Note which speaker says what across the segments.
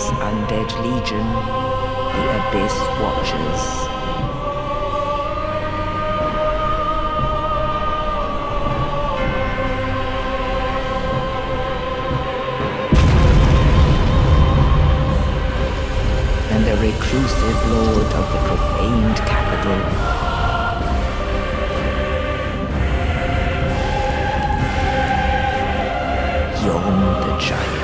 Speaker 1: Farron's undead legion, the Abyss Watchers. And the reclusive lord of the profaned capital. Yhorm the Giant.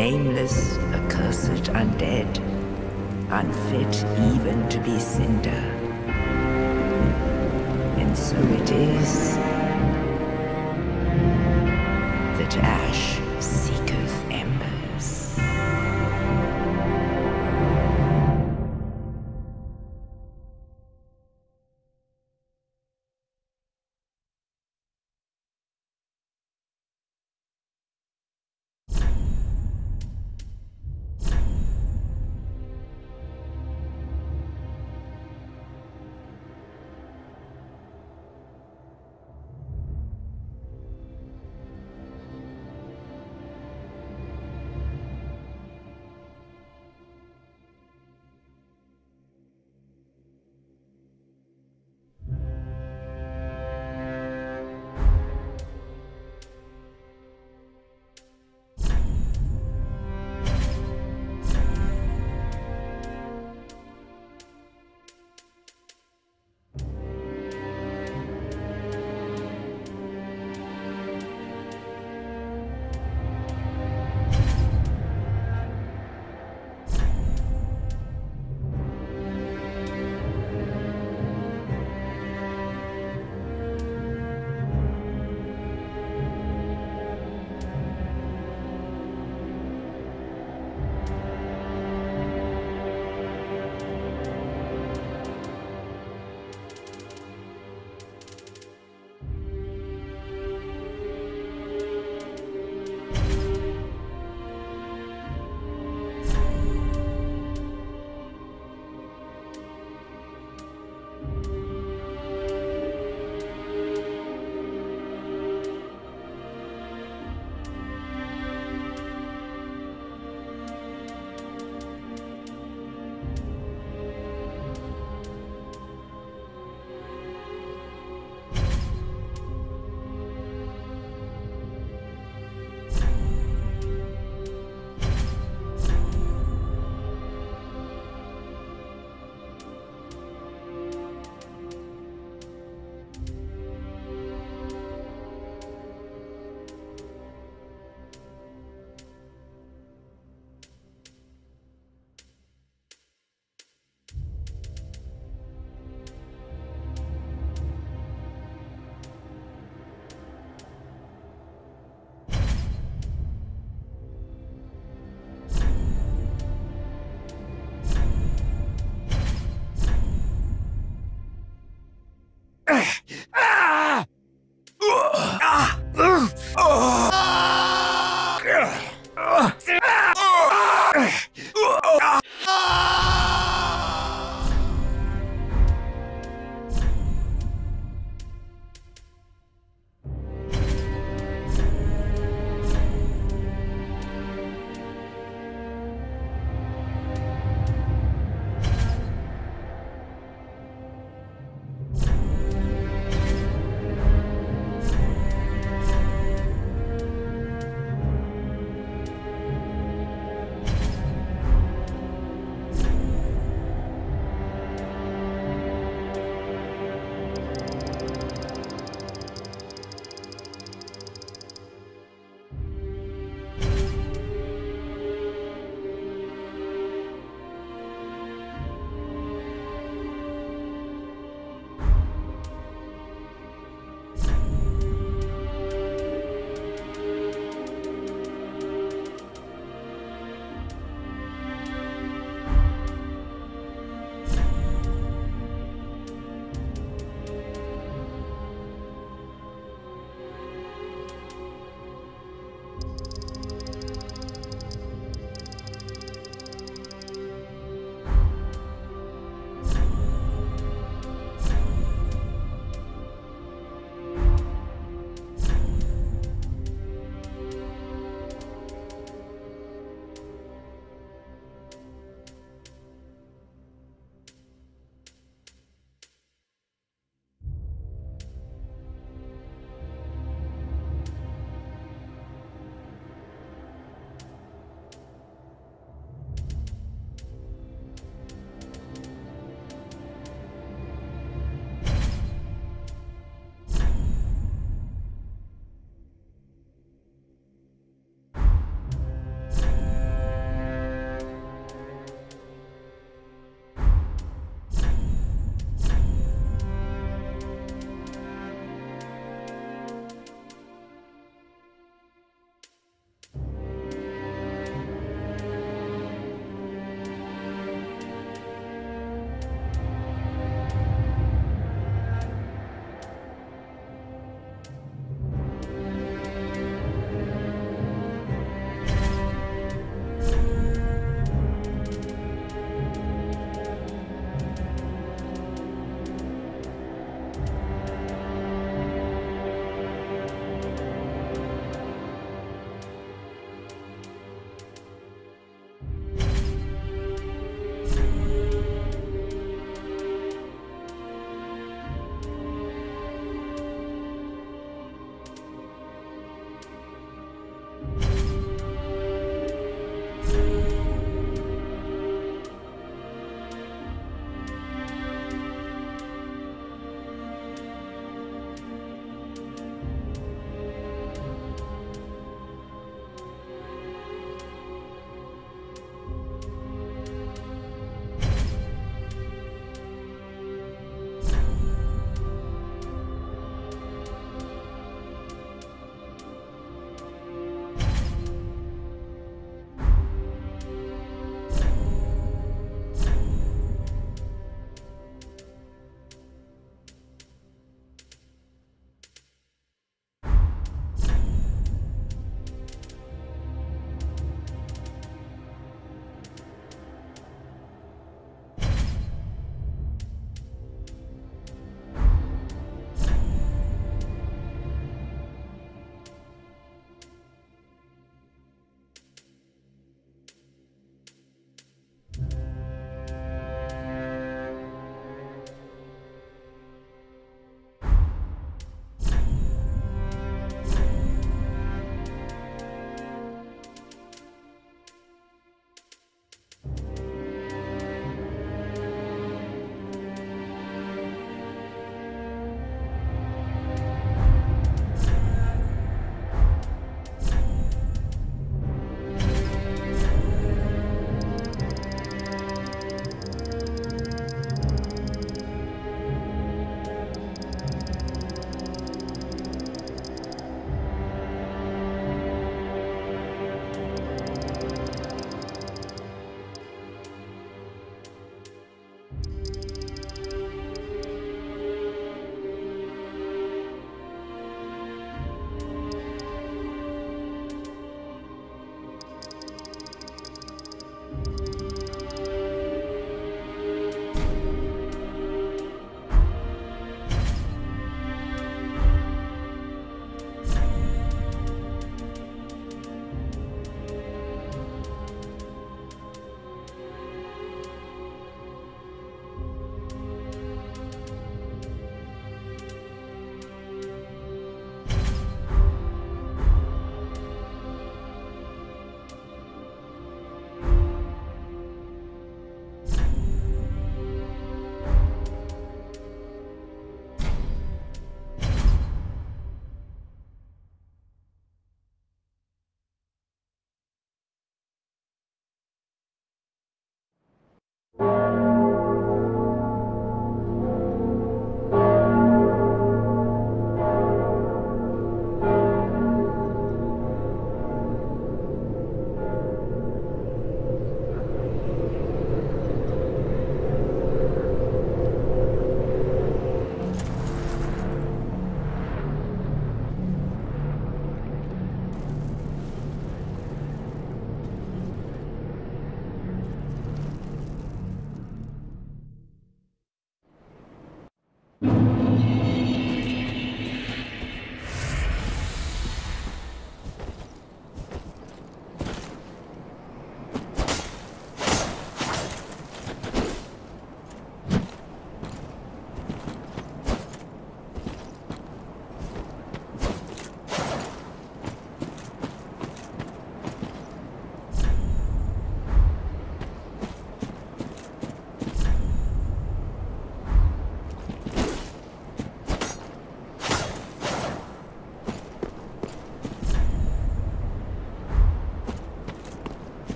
Speaker 1: Nameless, accursed undead, unfit even to be cinder. And so it is that ash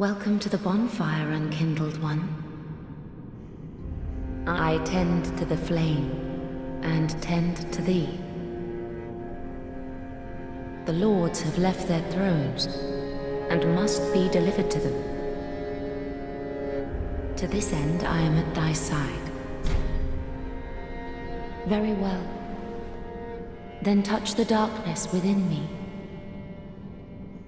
Speaker 2: Welcome to the bonfire, unkindled one. I tend to the flame, and tend to thee. The lords have left their thrones, and must be delivered to them. To this end I am at thy side. Very well. Then touch the darkness within me.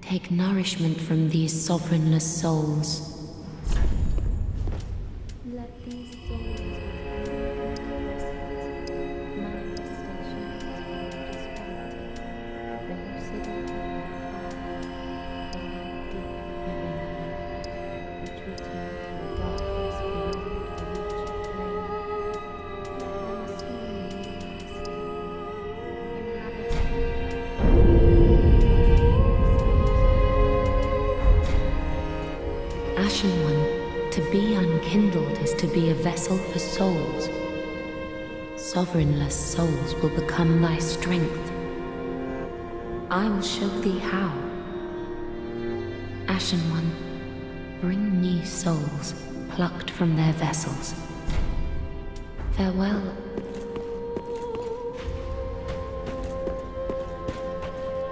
Speaker 2: Take nourishment from these sovereignless souls. Show thee how. Ashen One, bring me souls plucked from their vessels. Farewell.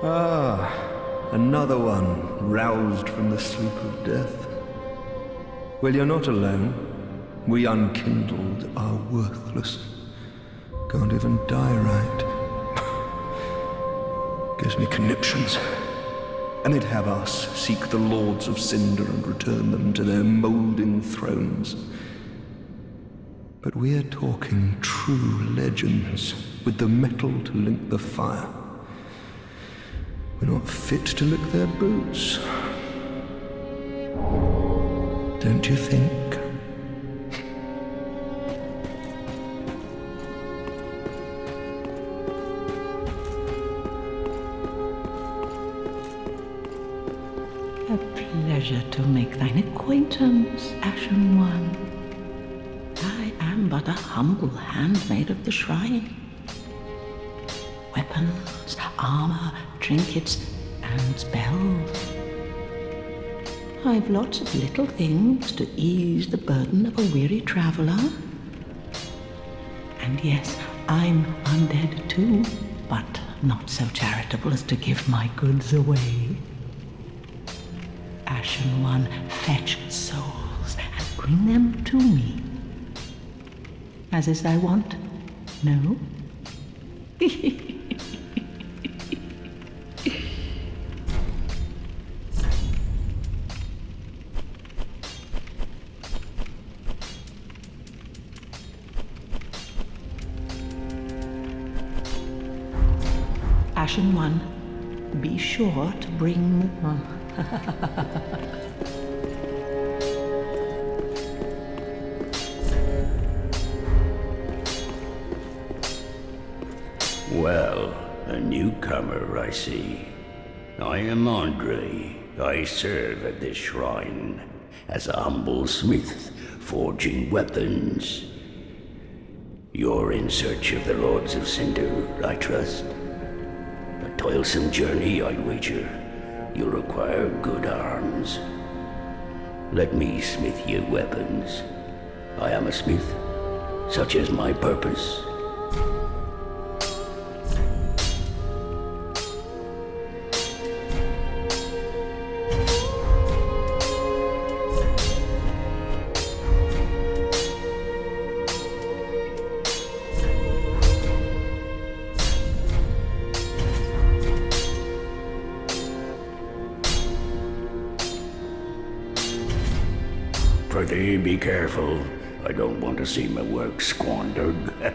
Speaker 3: Ah, another one roused from the sleep of death. Well, you're not alone. We unkindled are worthless. Can't even die right. Gives me conniptions. And they'd have us seek the lords of cinder and return them to their moulding thrones. But we're talking true legends, with the mettle to link the fire. We're not fit to lick their boots. Don't you think?
Speaker 4: Pleasure to make thine acquaintance, Ashen One. I am but a humble handmaid of the shrine. Weapons, armor, trinkets, and spells. I've lots of little things to ease the burden of a weary traveler. And yes, I'm undead too, but not so charitable as to give my goods away. One, fetch souls and bring them to me. As is thy wont, no?
Speaker 5: I serve at this shrine as a humble smith, forging weapons. You're in search of the Lords of Cinder, I trust. A toilsome journey, I'd wager you'll require good arms. Let me smith you weapons. I am a smith, such is my purpose. To see my work squandered.